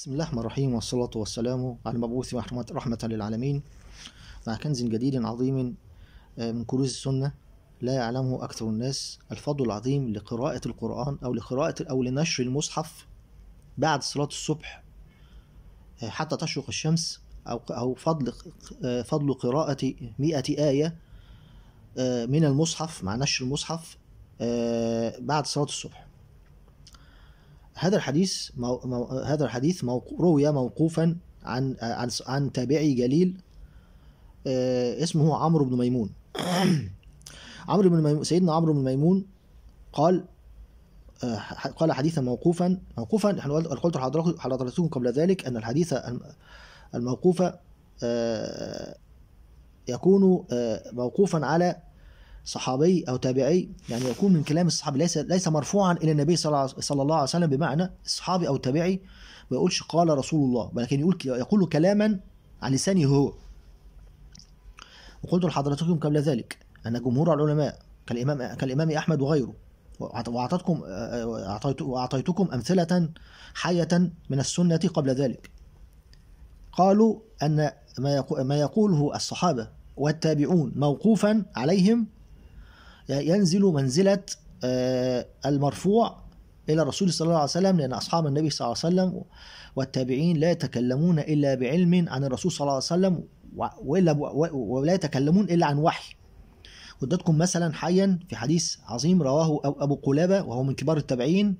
بسم الله الرحمن الرحيم والصلاة والسلام على المبعوث رحمة, للعالمين. مع كنز جديد عظيم آه، من كنوز السنة لا يعلمه أكثر الناس الفضل العظيم لقراءة القرآن أو لقراءة أو لنشر المصحف بعد صلاة الصبح آه، حتى تشرق الشمس أو أو فضل آه، فضل قراءة مئة آية من المصحف مع نشر المصحف بعد صلاة الصبح. هذا الحديث مو... مو... هذا الحديث موق... روي موقوفا عن عن عن تابعي جليل آه، اسمه عمرو بن ميمون. عمرو بن ميمون سيدنا عمرو بن ميمون قال آه، قال حديثا موقوفا موقوفا إحنا قلت لحضراتكم حضراتكم قبل ذلك أن الحديث الم- الموقوف آه، يكون آه، موقوفا على صحابي أو تابعي يعني يكون من كلام الصحابي ليس ليس مرفوعا إلى النبي صلى الله عليه وسلم بمعنى الصحابي أو التابعي ما يقولش قال رسول الله ولكن يقول يقول كلاما عن لسانه هو. وقلت لحضراتكم قبل ذلك أن جمهور العلماء كالامام كالإمام أحمد وغيره وأعط- واعطتكم أعطيت- وأعطيتكم أمثلة حية من السنة قبل ذلك. قالوا أن ما يقو- ما يقوله الصحابة والتابعون موقوفا عليهم ينزل منزلة آه، المرفوع إلى الرسول صلى الله عليه وسلم لأن أصحاب النبي صلى الله عليه وسلم والتابعين لا يتكلمون إلا بعلم عن الرسول صلى الله عليه وسلم وإلا ولا يتكلمون إلا عن وحي. ودتكم مثلا حيا في حديث عظيم رواه أب- أبو قلابة وهو من كبار التابعين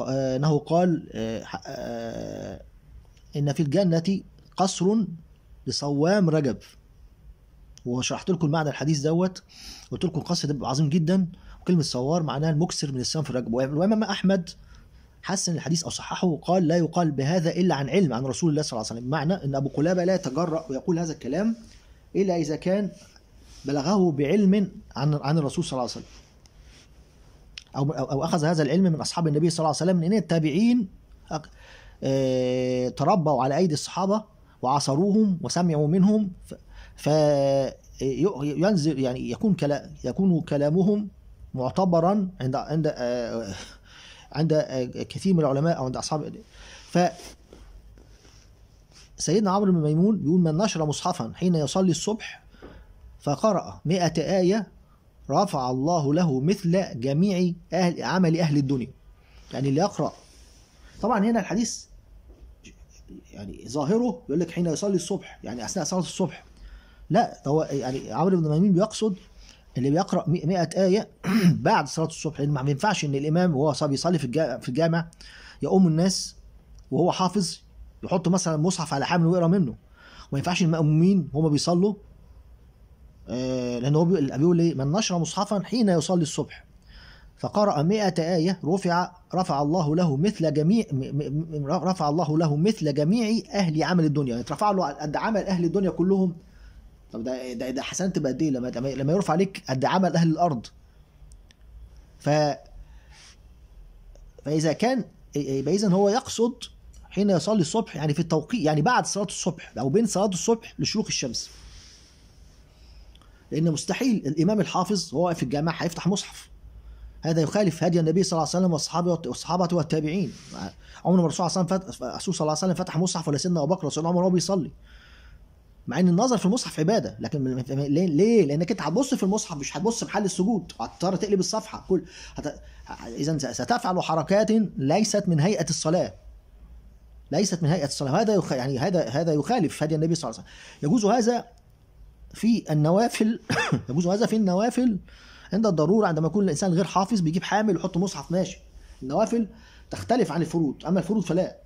آه، أنه قال آه، إن في الجنة قصر لصوام رجب. وشرحت لكم معنى الحديث دوت. قلت لكم القصر ده بيبقى عظيم جدا وكلمة صوار معناها المكسر من الصيام في الرجب. والامام أحمد حسن الحديث أو صححه وقال لا يقال بهذا إلا عن علم عن رسول الله صلى الله عليه وسلم. بمعنى إن أبو قلابة لا يتجرأ ويقول هذا الكلام إلا إذا كان بلغه بعلم عن عن الرسول صلى الله عليه وسلم. أو أو أخذ هذا العلم من أصحاب النبي صلى الله عليه وسلم لأن التابعين آه، تربوا على أيدي الصحابة وعصروهم وسمعوا منهم. فينزل يعني يكون كلا يكون كلامهم معتبرا عند عند آه، عند آه، كثير من العلماء أو عند أصحاب ف سيدنا عمرو بن ميمون بيقول من نشر مصحفا حين يصلي الصبح فقرأ مئة آية رفع الله له مثل جميع أهل عمل أهل الدنيا. يعني اللي يقرأ. طبعا هنا الحديث يعني ظاهره يقول لك حين يصلي الصبح يعني أثناء صلاة الصبح. لا هو يعني عمرو بن ميمون بيقصد اللي بيقرأ 100 آية بعد صلاة الصبح لأن ما بينفعش إن الإمام وهو بيصلي في الجا- في الجامع يقوم الناس وهو حافظ يحط مثلا مصحف على حامل ويقرأ منه. وما ينفعش المأمومين وهم بيصلوا آه لأن هو بيقول إيه؟ من نشر مصحفا حين يصلي الصبح. فقرأ مئة آية رفع رفع الله له مثل جميع رفع الله له مثل جميع أهل عمل الدنيا. يعني اترفع له قد عمل أهل الدنيا كلهم طب ده ده, ده حسنات تبقى قد إيه لما لما يرفع عليك قد عمل أهل الأرض؟ ف فإذا كان يبقى اذا هو يقصد حين يصلي الصبح يعني في التوقيت يعني بعد صلاة الصبح أو بين صلاة الصبح لشروق الشمس. لأن مستحيل الإمام الحافظ وهو واقف في الجامع هيفتح مصحف. هذا يخالف هدي النبي صلى الله عليه وسلم والصحابه والصحابه والتابعين. عمر ما الرسول صلى الله عليه وسلم فتح مصحف ولا سيدنا أبو بكر ولا سيدنا عمر وهو بيصلي. مع إن النظر في المصحف عبادة لكن ليه ليه؟ لأنك أنت هتبص في المصحف مش هتبص محل السجود. هتضطر تقلب الصفحة. كل هت... إذا ستفعل حركات ليست من هيئة الصلاة. ليست من هيئة الصلاة. هذا يخ... يعني هذا هذا يخالف هدي النبي صلى الله عليه وسلم. يجوز هذا في النوافل. يجوز هذا في النوافل عند الضرورة. عندما يكون الإنسان غير حافظ بيجيب حامل ويحط مصحف ماشي. النوافل تختلف عن الفروض. أما الفروض فلا.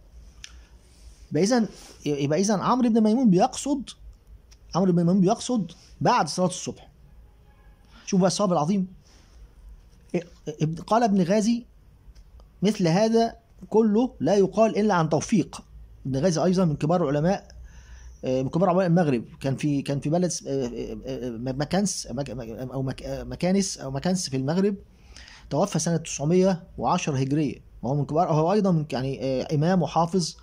يبقى اذا يبقى اذا عمرو بن ميمون بيقصد عمرو بن ميمون بيقصد بعد صلاة الصبح. شوف بقى الصواب العظيم. ابن- قال ابن غازي مثل هذا كله لا يقال إلا عن توفيق. ابن غازي أيضا من كبار العلماء آه، من كبار علماء المغرب. كان في كان في بلد آه، آه، مكانس مك- أو مك- مكانس أو مكانس في المغرب. توفى سنة 910 هجرية. وهو من كبار هو أيضا من يعني إمام وحافظ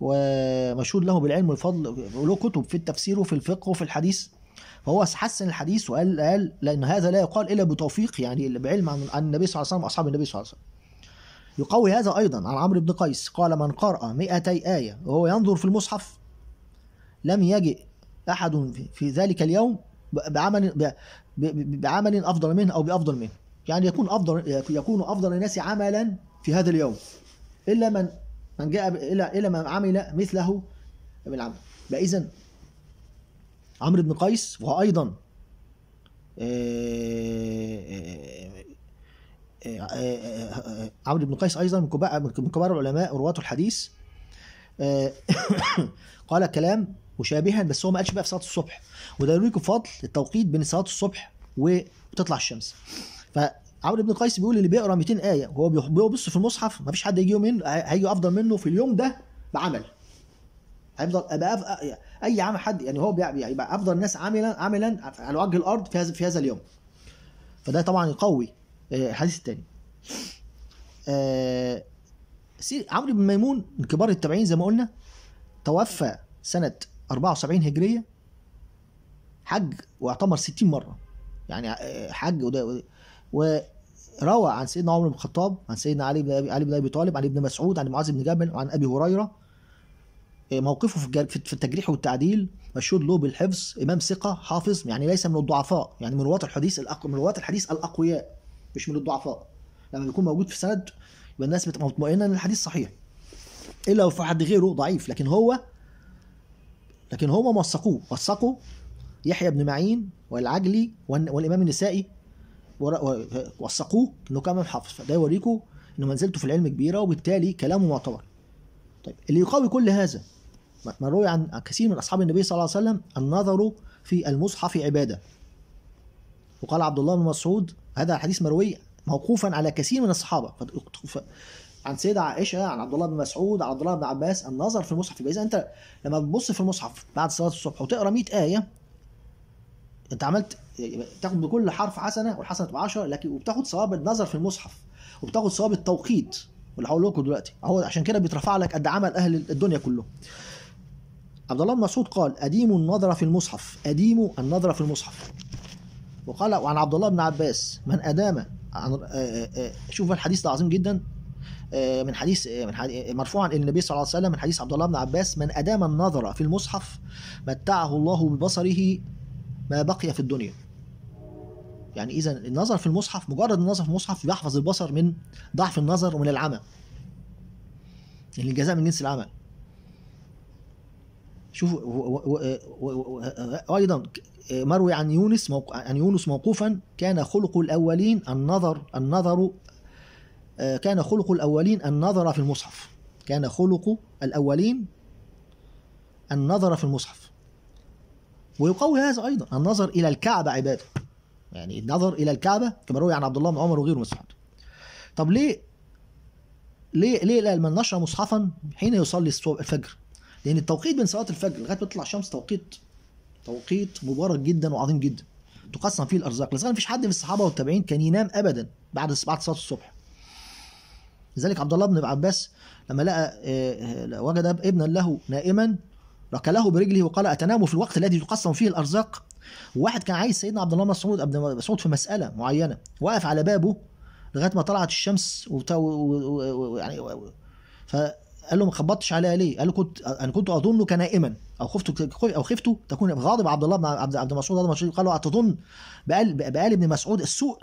ومشهود له بالعلم والفضل وله كتب في التفسير وفي الفقه وفي الحديث. فهو حسن الحديث وقال قال لأن هذا لا يقال إلا بتوفيق يعني بعلم عن النبي صلى الله عليه وسلم وأصحاب النبي صلى الله عليه وسلم. يقوي هذا أيضا عن عمرو بن قيس قال من قرأ 200 آية وهو ينظر في المصحف لم يجئ أحد في- ذلك اليوم بعمل بعمل أفضل منه أو بأفضل منه. يعني يكون أفضل يكون أفضل الناس عملا في هذا اليوم. إلا من من جاء إلا إلا من عمل مثله بالعمل فإذا عمرو بن قيس وهو أيضا آه، آه، آه، عمرو بن قيس أيضا من كبار العلماء رواه الحديث. قال كلام مشابها بس هو ما قالش بقى في صلاة الصبح. وده يوريكم فضل التوقيت بين صلاة الصبح وتطلع الشمس. فعمرو بن قيس بيقول اللي بيقرأ 200 آية وهو بيبص في المصحف ما فيش حد يجي منه هيجي أفضل منه في اليوم ده بعمل. هيفضل ابقى أف... أي عمل حد يعني هو بيع- يبقى أفضل الناس عملا عملا على وجه الأرض في هذا في هذا اليوم. فده طبعا يقوي آه، الحديث الثاني آه، عمرو بن ميمون من كبار التابعين زي ما قلنا توفى سنة 74 هجرية حج واعتمر 60 مرة. يعني آه، حج وده وروى عن سيدنا عمر بن الخطاب عن سيدنا علي بن ابي علي بن أبي طالب عن ابن مسعود عن معاذ بن جبل وعن أبي هريرة. آه، موقفه في في التجريح والتعديل مشهود له بالحفظ إمام ثقة حافظ يعني ليس من الضعفاء يعني من رواة الحديث الأق... من رواة الحديث الأقوياء مش من الضعفاء. لما بيكون موجود في سند يبقى الناس بتبقى مطمئنة إن الحديث صحيح. إلا لو في حد غيره ضعيف لكن هو لكن هم وثقوه. وثقوا يحيى بن معين والعجلي والإمام النسائي وثقوه إنه كمان حافظ. فده يوريكم إنه منزلته في العلم كبيرة وبالتالي كلامه معتبر. طيب اللي يقوي كل هذا ما- روي عن كثير من أصحاب النبي صلى الله عليه وسلم النظر في المصحف عبادة. وقال عبد الله بن مسعود هذا الحديث مروي موقوفا على كثير من الصحابة. عن سيدة عائشة عن عبد الله بن مسعود عن عبد الله بن عباس النظر في المصحف. يبقى إذا أنت لما تبص في المصحف بعد صلاة الصبح وتقرأ 100 آية أنت عملت تاخد بكل حرف حسنة والحسنة تبقى 10 لكن وبتاخد ثواب النظر في المصحف وبتاخد ثواب التوقيت واللي هقول لكم دلوقتي. هو عشان كده بيترفع لك قد عمل أهل الدنيا كلهم. عبد الله بن مسعود قال أديموا النظر في المصحف أديموا النظر في المصحف. وقال وعن عبد الله بن عباس من أدام عن آه، آه، آه، شوف الحديث ده عظيم جدا من حديث من حديث مرفوعا إلى النبي صلى الله عليه وسلم من حديث عبد الله بن عباس من أدام النظر في المصحف متعه الله ببصره ما بقي في الدنيا. يعني إذا النظر في المصحف مجرد النظر في المصحف يحفظ البصر من ضعف النظر ومن العمى. يعني الجزاء من جنس العمل شوفوا أيضا مروي عن يونس. عن يونس موقوفا كان خلق الأولين النظر النظر آه، كان خلق الأولين النظر في المصحف. كان خلق الأولين النظر في المصحف. ويقوي هذا أيضا. النظر إلى الكعبة عبادة. يعني النظر إلى الكعبة كما روي عن عبد الله بن عمر وغيره من الصحابة. طب ليه؟ ليه ليه لا من نشر مصحفا حين يصلي الفجر؟ لأن التوقيت بين صلاة الفجر لغاية ما تطلع الشمس توقيت توقيت مبارك جدا وعظيم جدا. تقسم فيه الأرزاق. لذلك مفيش حد من الصحابة والتابعين كان ينام أبدا بعد بعد صلاة الصبح. لذلك عبد الله بن عباس لما لقى آه، آه، وجد ابنا له نائما ركله برجله وقال أتنام في الوقت الذي تقسم فيه الأرزاق. وواحد كان عايز سيدنا عبد الله مسعود ابن مسعود في مسألة معينة. وقف على بابه لغاية ما طلعت الشمس وبتاع و- و- و- يعني و- و- فقال له ما خبطتش عليها ليه؟ قال له كنت أنا كنت اظنك نائما أو خفت أو خفت تكون غاضب عبد الله بن عبد عبد مسعود مسعود قال له أتظن بقال بقال ابن مسعود السوء.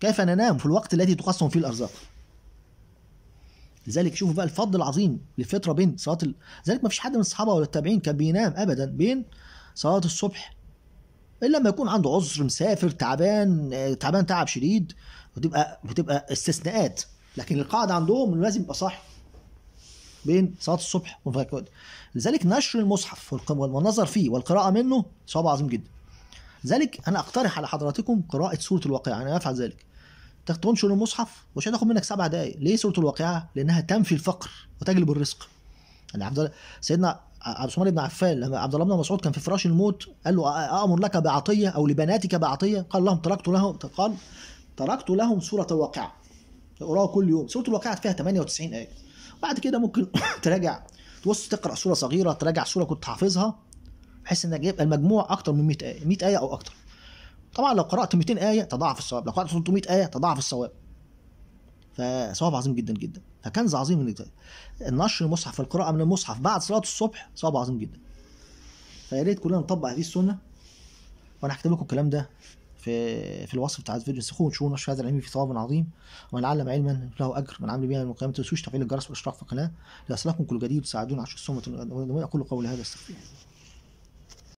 كيف ننام في الوقت الذي تقسم فيه الأرزاق؟ لذلك شوفوا بقى الفضل العظيم للفتره بين صلاة ال... لذلك ما فيش حد من الصحابة ولا التابعين كان بينام ابدا بين صلاة الصبح إلا لما يكون عنده عذر مسافر تعبان آه، تعبان تعب شديد وتبقى بتبقى استثناءات. لكن القاعدة عندهم إنه لازم يبقى صاحي بين صلاة الصبح والفجر لذلك نشر المصحف والنظر فيه والقراءة منه صعب عظيم جدا. لذلك أنا أقترح على حضراتكم قراءة سورة الواقعة. أنا أفعل ذلك. تنشر المصحف مش هتاخد منك سبع دقائق ليه سوره الواقعة؟ لأنها تنفي الفقر وتجلب الرزق. يعني عبد سيدنا عبد عثمان بن عفان لما عبد الله بن مسعود كان في فراش الموت قال له أأمر لك بعطية أو لبناتك بعطية؟ قال لهم تركت لهم قال تركت لهم سورة الواقعة يقراها كل يوم. سورة الواقعة فيها 98 آية. بعد كده ممكن تراجع تبص تقرأ سورة صغيرة تراجع سورة كنت حافظها بحيث إنك يبقى المجموع أكتر من 100 آية 100 آية أو أكتر. طبعا لو قرأت 200 آية تضاعف الثواب لو قرأت 300 آية تضاعف الثواب. فثواب عظيم جدا جدا. فكنز عظيم ان النشر المصحف القراءة من المصحف بعد صلاة الصبح ثواب عظيم جدا. فيا ريت كلنا نطبق هذه السنة وأنا هكتب لكم الكلام ده في في الوصف بتاع الفيديو. سخون شو نشر هذا العلم في ثواب عظيم ومن علم علما له أجر. من عمل بها من القيامه تنسوش تفعيل الجرس والاشتراك في القناة. ليصلكم كل جديد تساعدون على السنة أقول قولي هذا استغفر